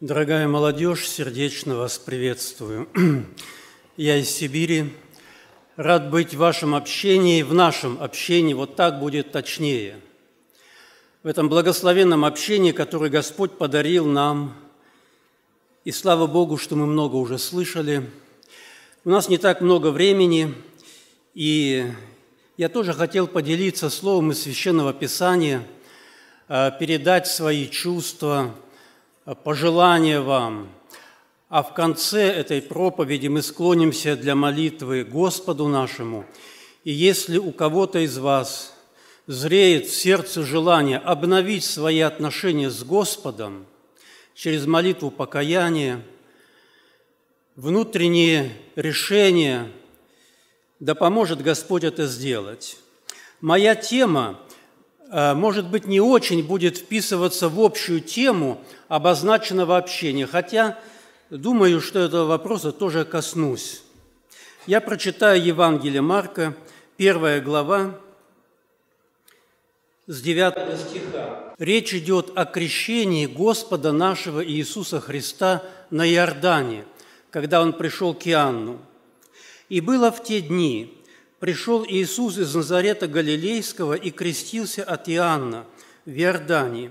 Дорогая молодежь, сердечно вас приветствую. Я из Сибири. Рад быть в вашем общении, в нашем общении, вот так будет точнее. В этом благословенном общении, которое Господь подарил нам, и слава Богу, что мы много уже слышали. У нас не так много времени, и я тоже хотел поделиться словом из Священного Писания, э, передать свои чувства – пожелание вам. А в конце этой проповеди мы склонимся для молитвы Господу нашему. И если у кого-то из вас зреет в сердце желание обновить свои отношения с Господом через молитву покаяния, внутренние решения, да поможет Господь это сделать. Моя тема может быть, не очень будет вписываться в общую тему обозначенного общения, хотя думаю, что этого вопроса тоже коснусь. Я прочитаю Евангелие Марка, первая глава, с 9 стиха. Речь идет о крещении Господа нашего Иисуса Христа на Иордане, когда Он пришел к Иоанну. «И было в те дни, пришел Иисус из Назарета Галилейского и крестился от Иоанна в Иордании.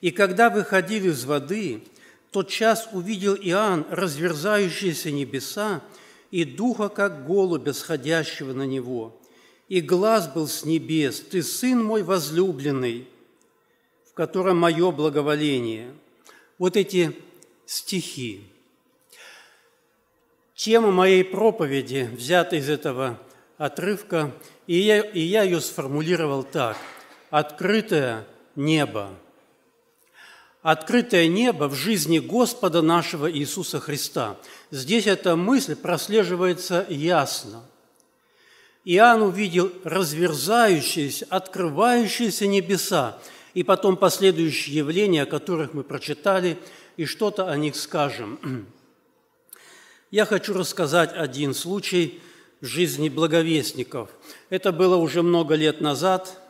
И когда выходил из воды, тот час увидел Иоанн разверзающиеся небеса и духа, как голубя, сходящего на него. И глаз был с небес, «Ты, Сын мой возлюбленный, в котором мое благоволение». Вот эти стихи. Тема моей проповеди взята из этого отрывка, и я, и я ее сформулировал так. «Открытое небо». Открытое небо в жизни Господа нашего Иисуса Христа. Здесь эта мысль прослеживается ясно. Иоанн увидел разверзающиеся, открывающиеся небеса, и потом последующие явления, о которых мы прочитали, и что-то о них скажем. Я хочу рассказать один случай – жизни благовестников. Это было уже много лет назад,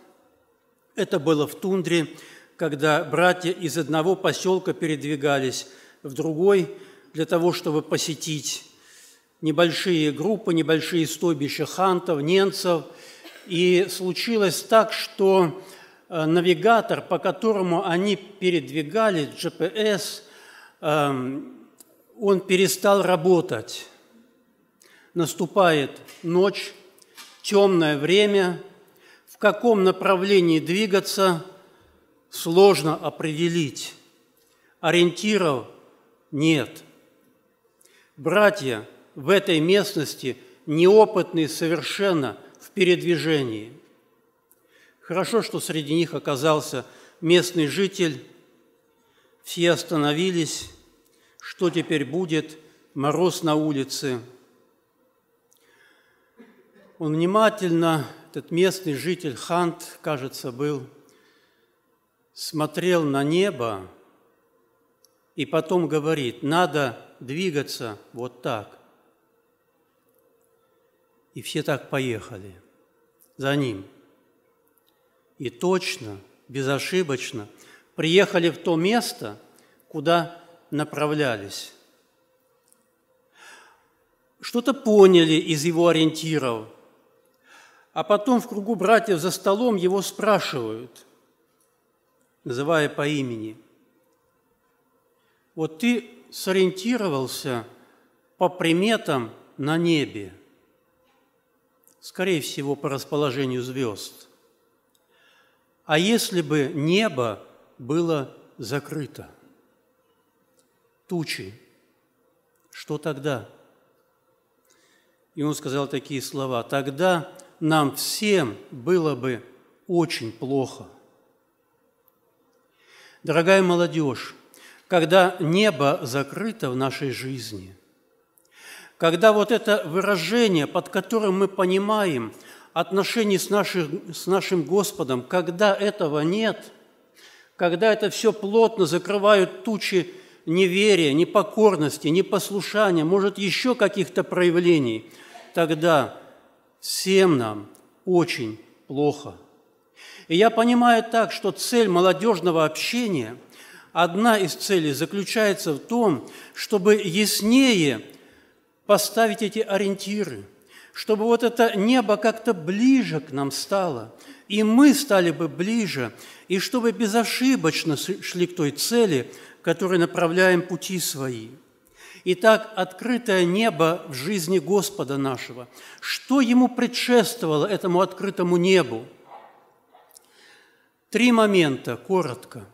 это было в тундре, когда братья из одного поселка передвигались в другой для того, чтобы посетить небольшие группы, небольшие стойбища хантов, немцев. И случилось так, что э, навигатор, по которому они передвигались, GPS, эм, он перестал работать наступает ночь, темное время, в каком направлении двигаться сложно определить. Ориентиров нет. Братья в этой местности неопытные совершенно в передвижении. Хорошо, что среди них оказался местный житель. Все остановились. Что теперь будет? Мороз на улице – он внимательно, этот местный житель Хант, кажется, был, смотрел на небо и потом говорит, надо двигаться вот так. И все так поехали за ним. И точно, безошибочно приехали в то место, куда направлялись. Что-то поняли из его ориентиров – а потом в кругу братьев за столом его спрашивают, называя по имени. Вот ты сориентировался по приметам на небе, скорее всего, по расположению звезд. А если бы небо было закрыто, тучи, что тогда? И он сказал такие слова, тогда нам всем было бы очень плохо. Дорогая молодежь, когда небо закрыто в нашей жизни, когда вот это выражение, под которым мы понимаем отношения с нашим, с нашим Господом, когда этого нет, когда это все плотно закрывают тучи неверия, непокорности, непослушания, может, еще каких-то проявлений, тогда Всем нам очень плохо. И я понимаю так, что цель молодежного общения одна из целей заключается в том, чтобы яснее поставить эти ориентиры, чтобы вот это небо как-то ближе к нам стало, и мы стали бы ближе, и чтобы безошибочно шли к той цели, которой направляем пути свои. Итак, открытое небо в жизни Господа нашего. Что ему предшествовало, этому открытому небу? Три момента, коротко.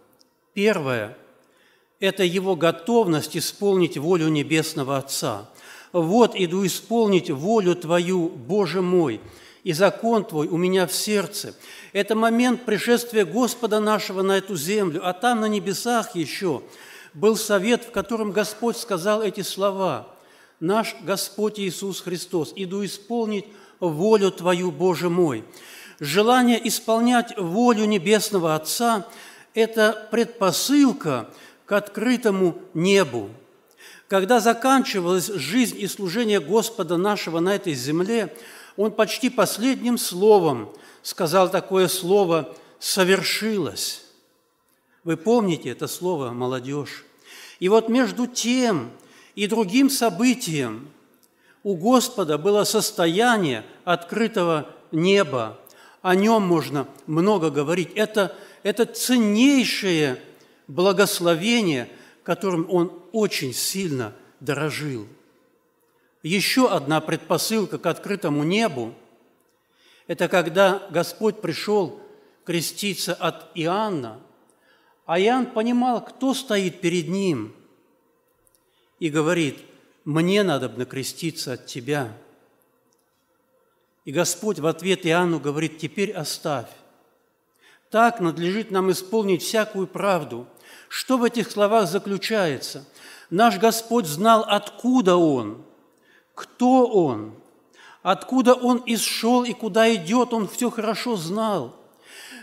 Первое – это его готовность исполнить волю Небесного Отца. «Вот иду исполнить волю Твою, Боже мой, и закон Твой у меня в сердце». Это момент пришествия Господа нашего на эту землю, а там на небесах еще был совет, в котором Господь сказал эти слова. «Наш Господь Иисус Христос, иду исполнить волю Твою, Боже мой». Желание исполнять волю Небесного Отца – это предпосылка к открытому небу. Когда заканчивалась жизнь и служение Господа нашего на этой земле, Он почти последним словом сказал такое слово «совершилось». Вы помните это слово, молодежь? И вот между тем и другим событием у Господа было состояние открытого неба. О нем можно много говорить. Это, это ценнейшее благословение, которым Он очень сильно дорожил. Еще одна предпосылка к открытому небу – это когда Господь пришел креститься от Иоанна, а Иоанн понимал, кто стоит перед ним, и говорит, «Мне надо креститься от тебя». И Господь в ответ Иоанну говорит, «Теперь оставь». Так надлежит нам исполнить всякую правду. Что в этих словах заключается? Наш Господь знал, откуда Он, кто Он, Откуда он исшел и куда идет, он все хорошо знал.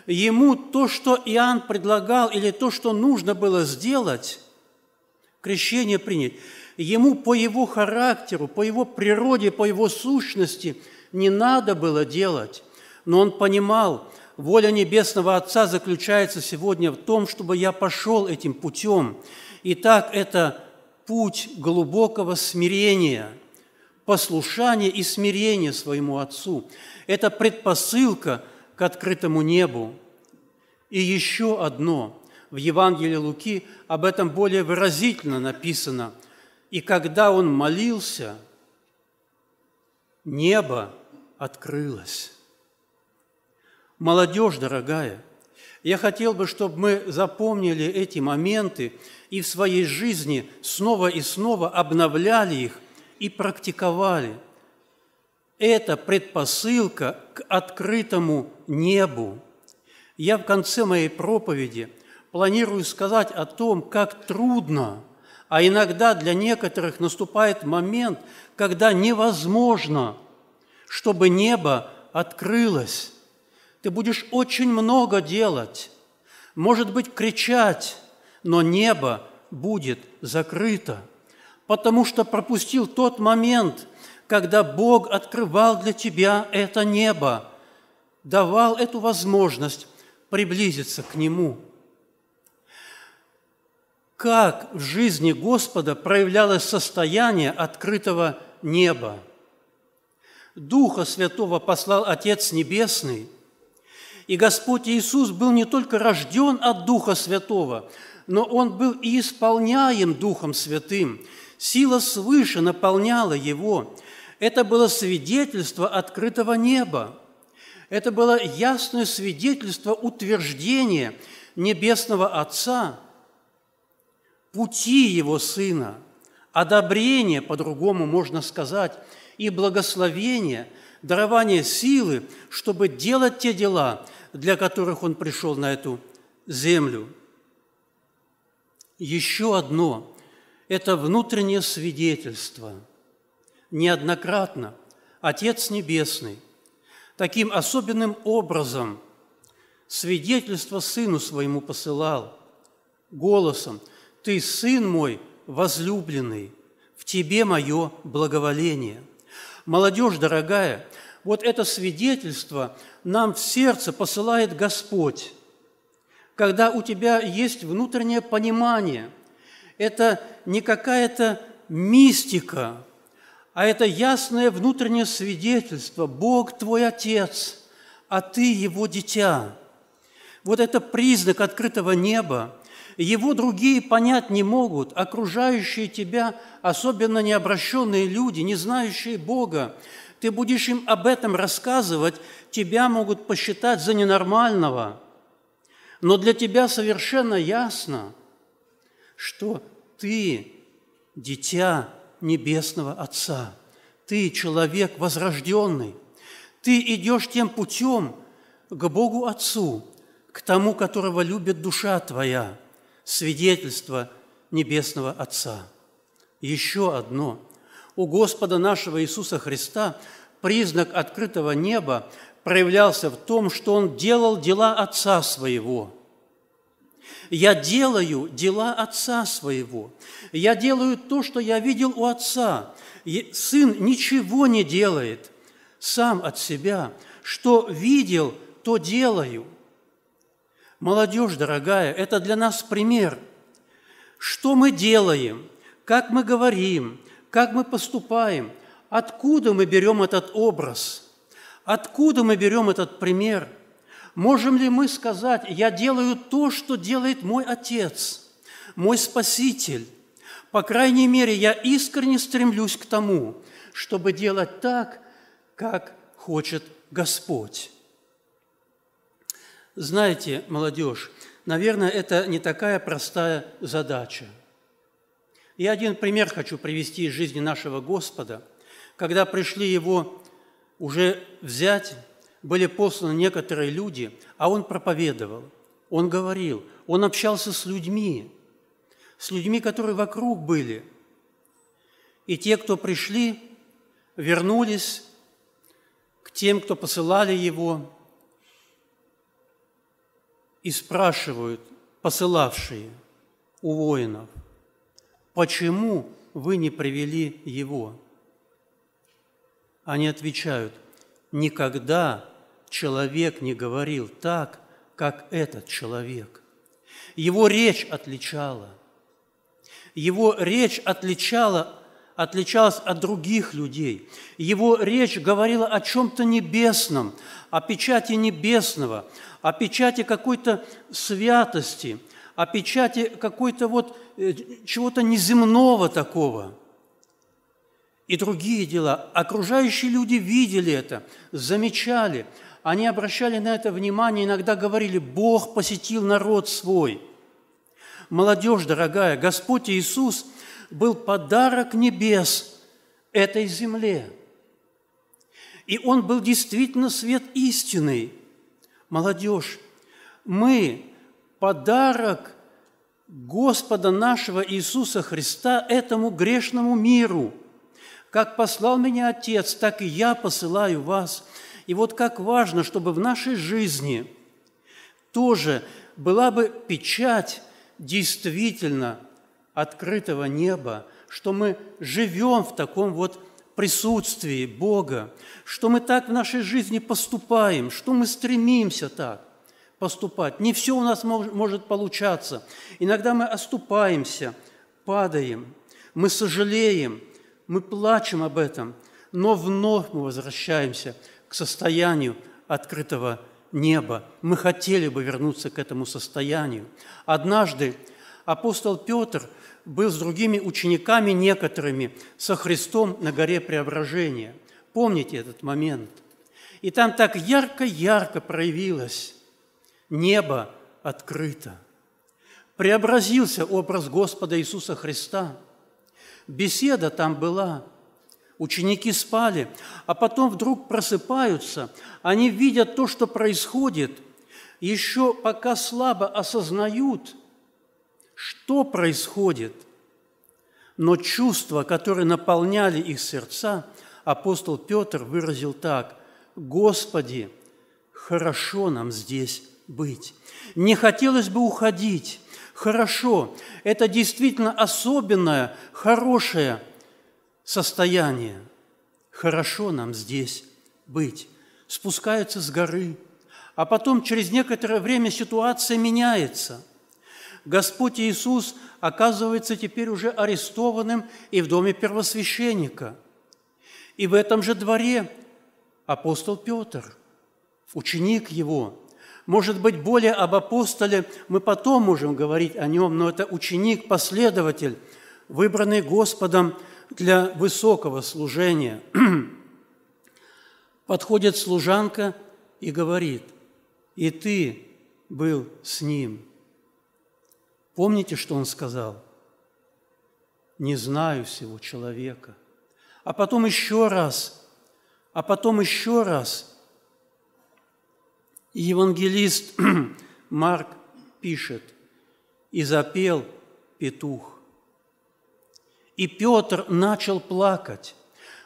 Ему то, что Иоанн предлагал, или то, что нужно было сделать, крещение принять, ему по его характеру, по его природе, по его сущности не надо было делать. Но он понимал, воля Небесного Отца заключается сегодня в том, чтобы я пошел этим путем. Итак, это путь глубокого смирения – послушание и смирение своему Отцу. Это предпосылка к открытому небу. И еще одно. В Евангелии Луки об этом более выразительно написано. «И когда он молился, небо открылось». Молодежь, дорогая, я хотел бы, чтобы мы запомнили эти моменты и в своей жизни снова и снова обновляли их и практиковали. Это предпосылка к открытому небу. Я в конце моей проповеди планирую сказать о том, как трудно, а иногда для некоторых наступает момент, когда невозможно, чтобы небо открылось. Ты будешь очень много делать, может быть, кричать, но небо будет закрыто – потому что пропустил тот момент, когда Бог открывал для тебя это небо, давал эту возможность приблизиться к Нему. Как в жизни Господа проявлялось состояние открытого неба? Духа Святого послал Отец Небесный, и Господь Иисус был не только рожден от Духа Святого, но Он был и исполняем Духом Святым – Сила свыше наполняла его. Это было свидетельство открытого неба. Это было ясное свидетельство утверждения Небесного Отца, пути Его Сына, одобрение, по-другому можно сказать, и благословение, дарование силы, чтобы делать те дела, для которых Он пришел на эту землю. Еще одно это внутреннее свидетельство. Неоднократно Отец Небесный таким особенным образом свидетельство Сыну Своему посылал голосом «Ты, Сын мой, возлюбленный, в Тебе мое благоволение». Молодежь дорогая, вот это свидетельство нам в сердце посылает Господь, когда у тебя есть внутреннее понимание. Это не какая-то мистика, а это ясное внутреннее свидетельство. Бог твой Отец, а ты Его дитя. Вот это признак открытого неба. Его другие понять не могут, окружающие тебя, особенно необращенные люди, не знающие Бога. Ты будешь им об этом рассказывать, тебя могут посчитать за ненормального. Но для тебя совершенно ясно, что ты дитя Небесного Отца. Ты человек возрожденный. Ты идешь тем путем к Богу Отцу, к тому, которого любит душа твоя, свидетельство Небесного Отца. Еще одно. У Господа нашего Иисуса Христа признак открытого неба проявлялся в том, что Он делал дела Отца Своего – я делаю дела Отца своего. Я делаю то, что я видел у Отца. Сын ничего не делает сам от себя. Что видел, то делаю. Молодежь, дорогая, это для нас пример. Что мы делаем, как мы говорим, как мы поступаем, откуда мы берем этот образ, откуда мы берем этот пример – Можем ли мы сказать, я делаю то, что делает мой Отец, мой Спаситель? По крайней мере, я искренне стремлюсь к тому, чтобы делать так, как хочет Господь. Знаете, молодежь, наверное, это не такая простая задача. Я один пример хочу привести из жизни нашего Господа. Когда пришли Его уже взять, были посланы некоторые люди, а он проповедовал, он говорил, он общался с людьми, с людьми, которые вокруг были. И те, кто пришли, вернулись к тем, кто посылали его, и спрашивают посылавшие у воинов, почему вы не привели его? Они отвечают – никогда человек не говорил так, как этот человек. Его речь отличала. Его речь отличала, отличалась от других людей. Его речь говорила о чем-то небесном, о печати небесного, о печати какой-то святости, о печати какой-то вот э, чего-то неземного такого – и другие дела. Окружающие люди видели это, замечали, они обращали на это внимание, иногда говорили, Бог посетил народ свой. Молодежь дорогая, Господь Иисус был подарок небес этой земле. И Он был действительно свет истины. Молодежь, мы подарок Господа нашего Иисуса Христа этому грешному миру – как послал меня Отец, так и я посылаю вас. И вот как важно, чтобы в нашей жизни тоже была бы печать действительно открытого неба, что мы живем в таком вот присутствии Бога, что мы так в нашей жизни поступаем, что мы стремимся так поступать. Не все у нас может получаться. Иногда мы оступаемся, падаем, мы сожалеем – мы плачем об этом, но вновь мы возвращаемся к состоянию открытого неба. Мы хотели бы вернуться к этому состоянию. Однажды апостол Петр был с другими учениками некоторыми со Христом на горе Преображения. Помните этот момент? И там так ярко-ярко проявилось небо открыто. Преобразился образ Господа Иисуса Христа – Беседа там была. Ученики спали, а потом вдруг просыпаются, они видят то, что происходит, еще пока слабо осознают, что происходит. Но чувства, которые наполняли их сердца, апостол Петр выразил так, «Господи, хорошо нам здесь быть. Не хотелось бы уходить, хорошо. Это действительно особенное, хорошее состояние. Хорошо нам здесь быть. Спускаются с горы, а потом через некоторое время ситуация меняется. Господь Иисус оказывается теперь уже арестованным и в доме первосвященника. И в этом же дворе апостол Петр, ученик его. Может быть, более об апостоле мы потом можем говорить о нем, но это ученик, последователь, выбранный Господом для высокого служения. Подходит служанка и говорит – и ты был с ним. Помните, что он сказал? Не знаю всего человека. А потом еще раз, а потом еще раз. Евангелист Марк пишет, и запел петух. И Петр начал плакать.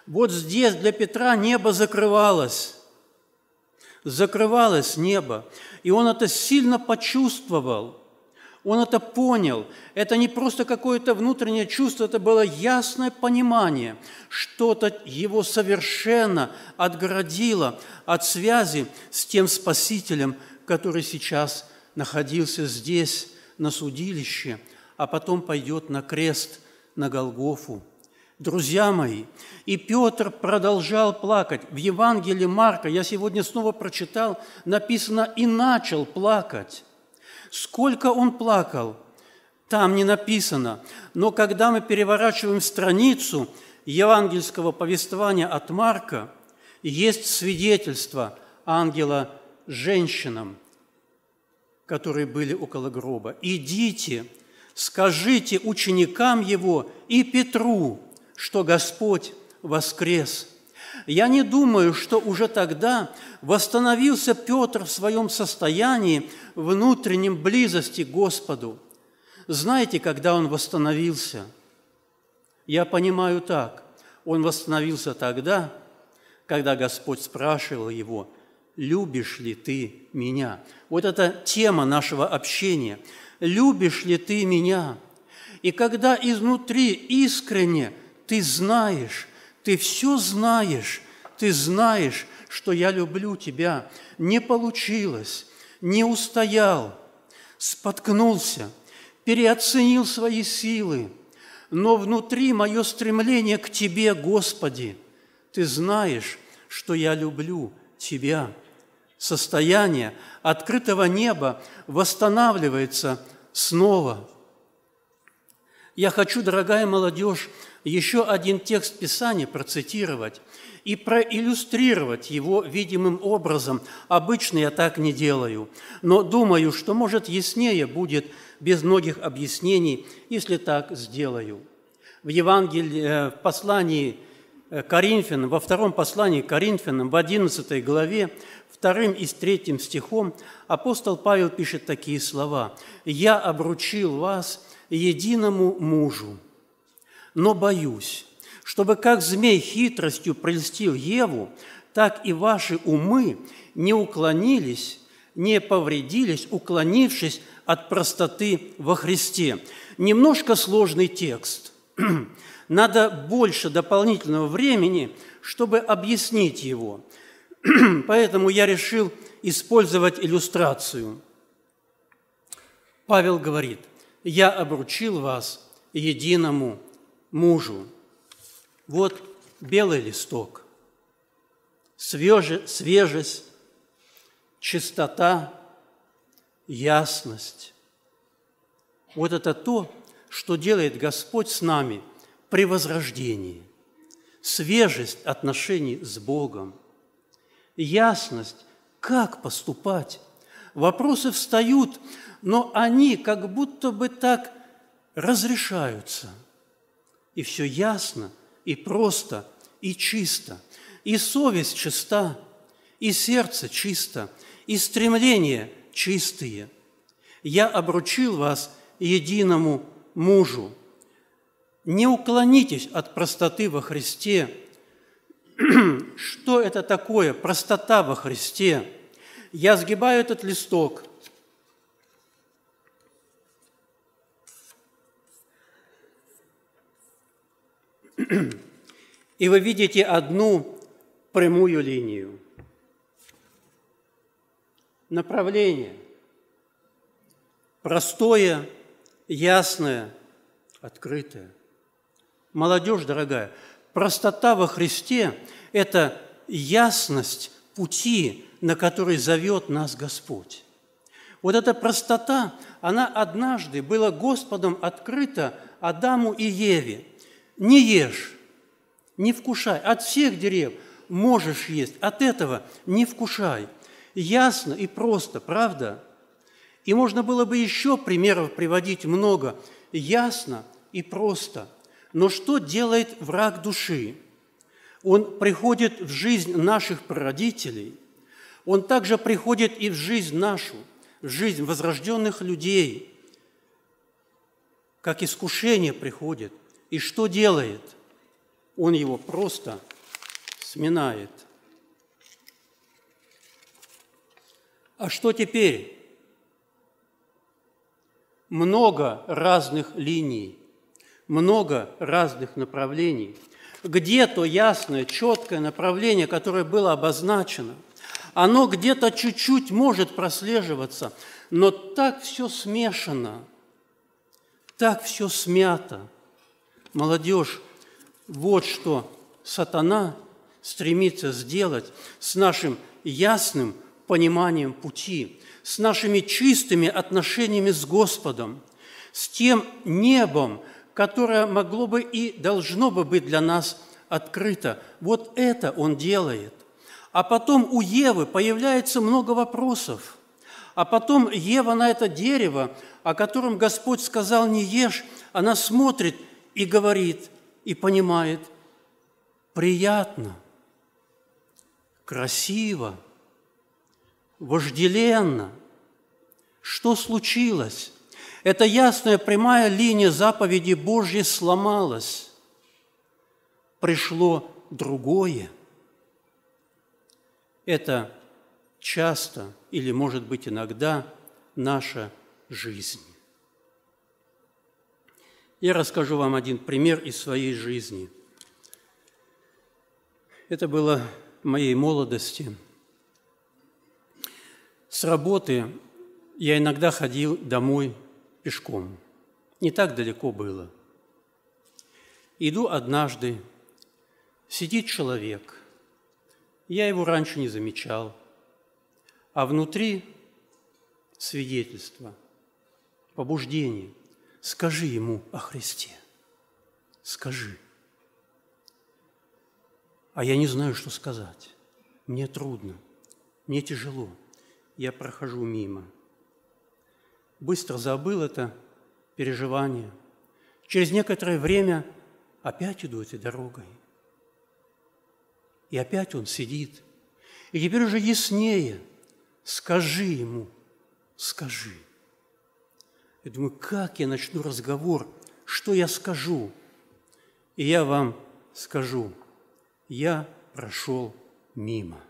Вот здесь для Петра небо закрывалось закрывалось небо, и он это сильно почувствовал, он это понял. Это не просто какое-то внутреннее чувство, это было ясное понимание. Что-то его совершенно отгородило от связи с тем Спасителем, который сейчас находился здесь, на судилище, а потом пойдет на крест, на Голгофу друзья мои. И Петр продолжал плакать. В Евангелии Марка, я сегодня снова прочитал, написано «и начал плакать». Сколько он плакал, там не написано. Но когда мы переворачиваем страницу евангельского повествования от Марка, есть свидетельство ангела женщинам, которые были около гроба. «Идите, скажите ученикам его и Петру, что Господь воскрес. Я не думаю, что уже тогда восстановился Петр в своем состоянии внутреннем близости к Господу. Знаете, когда он восстановился? Я понимаю так. Он восстановился тогда, когда Господь спрашивал его, «Любишь ли ты меня?» Вот это тема нашего общения. «Любишь ли ты меня?» И когда изнутри искренне ты знаешь, ты все знаешь, ты знаешь, что я люблю тебя. Не получилось, не устоял, споткнулся, переоценил свои силы, но внутри мое стремление к Тебе, Господи, Ты знаешь, что я люблю Тебя. Состояние открытого неба восстанавливается снова. Я хочу, дорогая молодежь, еще один текст Писания процитировать и проиллюстрировать его видимым образом. Обычно я так не делаю, но думаю, что, может, яснее будет без многих объяснений, если так сделаю. В Евангелии, э, в послании э, Коринфянам, во втором послании Коринфянам, в 11 главе, вторым и третьим стихом апостол Павел пишет такие слова «Я обручил вас единому мужу, но боюсь, чтобы как змей хитростью прельстил Еву, так и ваши умы не уклонились, не повредились, уклонившись от простоты во Христе. Немножко сложный текст. Надо больше дополнительного времени, чтобы объяснить его. Поэтому я решил использовать иллюстрацию. Павел говорит, «Я обручил вас единому мужу. Вот белый листок, свеже, свежесть, чистота, ясность. Вот это то, что делает Господь с нами при возрождении. Свежесть отношений с Богом, ясность, как поступать. Вопросы встают, но они как будто бы так разрешаются – и все ясно, и просто, и чисто, и совесть чиста, и сердце чисто, и стремления чистые. Я обручил вас единому мужу. Не уклонитесь от простоты во Христе. Что это такое простота во Христе? Я сгибаю этот листок – И вы видите одну прямую линию. направление. Простое, ясное, открытое. Молодежь, дорогая, простота во Христе – это ясность пути, на который зовет нас Господь. Вот эта простота, она однажды была Господом открыта Адаму и Еве. Не ешь, не вкушай. От всех дерев можешь есть, от этого не вкушай. Ясно и просто, правда? И можно было бы еще примеров приводить много. Ясно и просто. Но что делает враг души? Он приходит в жизнь наших прародителей, он также приходит и в жизнь нашу, в жизнь возрожденных людей, как искушение приходит. И что делает? Он его просто сминает. А что теперь? Много разных линий, много разных направлений. Где то ясное, четкое направление, которое было обозначено – оно где-то чуть-чуть может прослеживаться, но так все смешано, так все смято. Молодежь, вот что сатана стремится сделать с нашим ясным пониманием пути, с нашими чистыми отношениями с Господом, с тем небом, которое могло бы и должно бы быть для нас открыто. Вот это он делает. А потом у Евы появляется много вопросов. А потом Ева на это дерево, о котором Господь сказал «не ешь», она смотрит и говорит, и понимает, приятно, красиво, вожделенно. Что случилось? Эта ясная прямая линия заповеди Божьей сломалась. Пришло другое – это часто или, может быть, иногда наша жизнь. Я расскажу вам один пример из своей жизни. Это было в моей молодости. С работы я иногда ходил домой пешком. Не так далеко было. Иду однажды, сидит человек – я его раньше не замечал. А внутри свидетельство, побуждение. Скажи ему о Христе. Скажи. А я не знаю, что сказать. Мне трудно, мне тяжело. Я прохожу мимо. Быстро забыл это переживание. Через некоторое время опять иду этой дорогой. И опять он сидит. И теперь уже яснее. Скажи ему, скажи. Я думаю, как я начну разговор, что я скажу? И я вам скажу, я прошел мимо.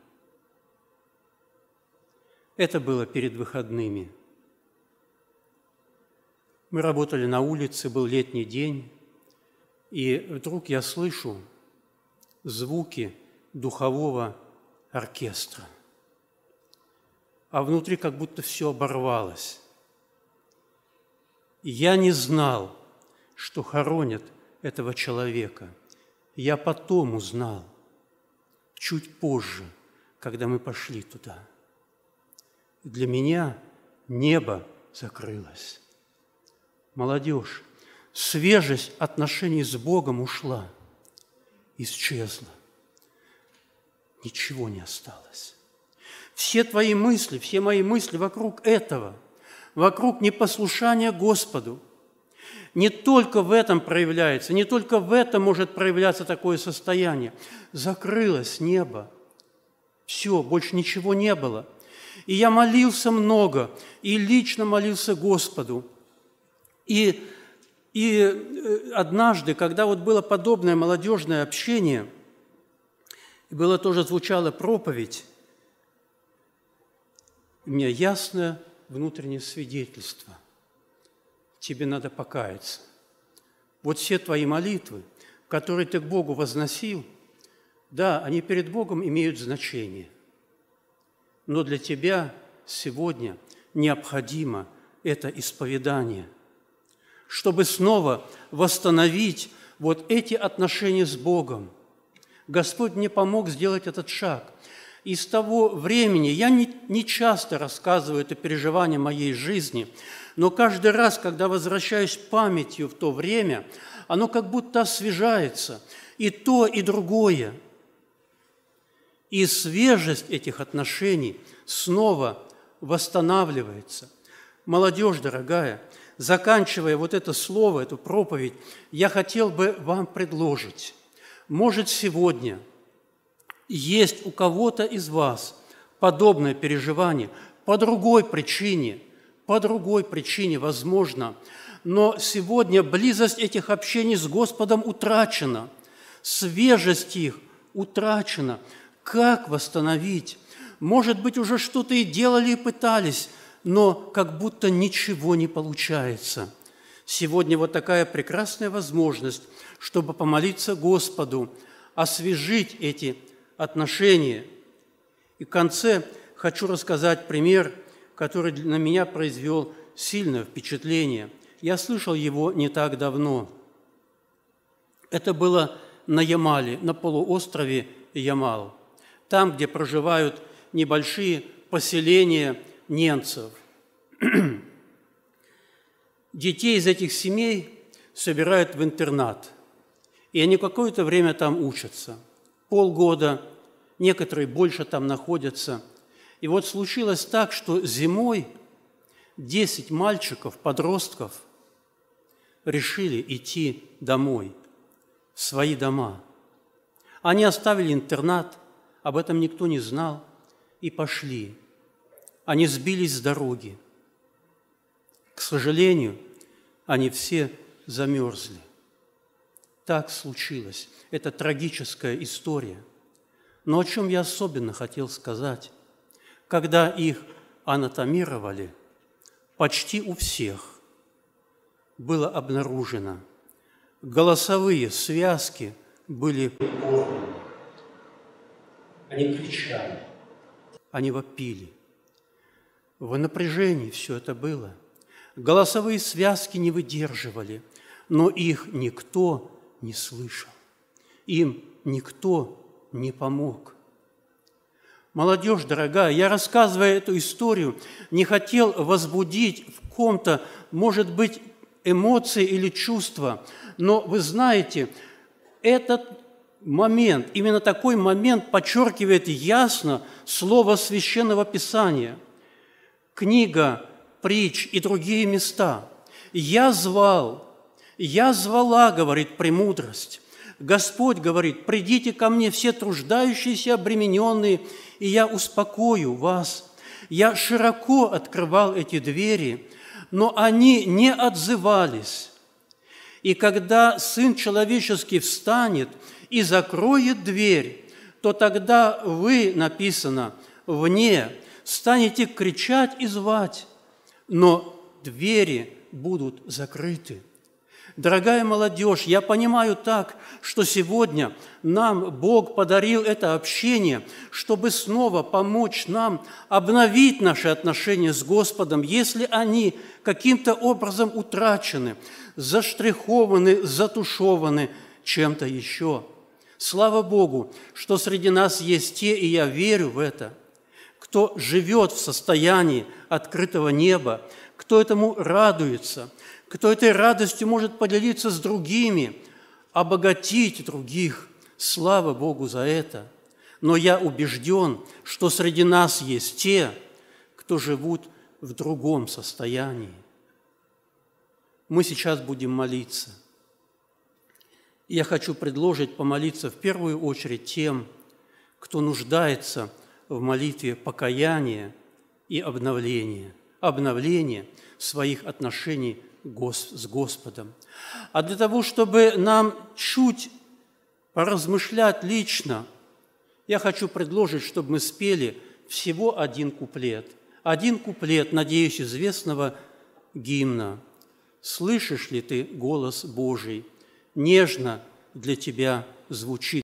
Это было перед выходными. Мы работали на улице, был летний день, и вдруг я слышу звуки духового оркестра. А внутри как будто все оборвалось. Я не знал, что хоронят этого человека. Я потом узнал, чуть позже, когда мы пошли туда. Для меня небо закрылось. Молодежь, свежесть отношений с Богом ушла, исчезла ничего не осталось. Все твои мысли, все мои мысли вокруг этого, вокруг непослушания Господу. Не только в этом проявляется, не только в этом может проявляться такое состояние. Закрылось небо. Все, больше ничего не было. И я молился много, и лично молился Господу. И, и э, однажды, когда вот было подобное молодежное общение – было тоже звучала проповедь, у меня ясное внутреннее свидетельство. Тебе надо покаяться. Вот все твои молитвы, которые ты к Богу возносил, да, они перед Богом имеют значение. Но для тебя сегодня необходимо это исповедание, чтобы снова восстановить вот эти отношения с Богом. Господь мне помог сделать этот шаг. И с того времени я не, не часто рассказываю это переживание моей жизни, но каждый раз, когда возвращаюсь памятью в то время, оно как будто освежается. И то, и другое. И свежесть этих отношений снова восстанавливается. Молодежь дорогая, заканчивая вот это слово, эту проповедь, я хотел бы вам предложить. Может, сегодня есть у кого-то из вас подобное переживание по другой причине, по другой причине, возможно, но сегодня близость этих общений с Господом утрачена, свежесть их утрачена. Как восстановить? Может быть, уже что-то и делали, и пытались, но как будто ничего не получается. Сегодня вот такая прекрасная возможность, чтобы помолиться Господу, освежить эти отношения. И в конце хочу рассказать пример, который на меня произвел сильное впечатление. Я слышал его не так давно. Это было на Ямале, на полуострове Ямал, там, где проживают небольшие поселения немцев. Детей из этих семей собирают в интернат, и они какое-то время там учатся, полгода, некоторые больше там находятся. И вот случилось так, что зимой 10 мальчиков, подростков, решили идти домой, в свои дома. Они оставили интернат, об этом никто не знал, и пошли. Они сбились с дороги. К сожалению, они все замерзли. Так случилось. Это трагическая история. Но о чем я особенно хотел сказать, когда их анатомировали, почти у всех было обнаружено, голосовые связки были. Они кричали, они вопили. В напряжении все это было. Голосовые связки не выдерживали, но их никто не слышал. Им никто не помог. Молодежь дорогая, я, рассказывая эту историю, не хотел возбудить в ком-то, может быть, эмоции или чувства, но вы знаете, этот момент, именно такой момент подчеркивает ясно слово Священного Писания. Книга, притч и другие места. «Я звал, я звала, — говорит премудрость, Господь говорит, придите ко мне все труждающиеся, обремененные, и я успокою вас. Я широко открывал эти двери, но они не отзывались. И когда Сын Человеческий встанет и закроет дверь, то тогда вы, написано, вне, станете кричать и звать, но двери будут закрыты. Дорогая молодежь, я понимаю так, что сегодня нам Бог подарил это общение, чтобы снова помочь нам обновить наши отношения с Господом, если они каким-то образом утрачены, заштрихованы, затушеваны чем-то еще. Слава Богу, что среди нас есть те, и я верю в это, кто живет в состоянии открытого неба, кто этому радуется – кто этой радостью может поделиться с другими, обогатить других. Слава Богу за это. Но я убежден, что среди нас есть те, кто живут в другом состоянии. Мы сейчас будем молиться. Я хочу предложить помолиться в первую очередь тем, кто нуждается в молитве покаяния и обновления, обновления своих отношений с Господом. А для того, чтобы нам чуть поразмышлять лично, я хочу предложить, чтобы мы спели всего один куплет. Один куплет, надеюсь, известного гимна. «Слышишь ли ты голос Божий? Нежно для тебя звучит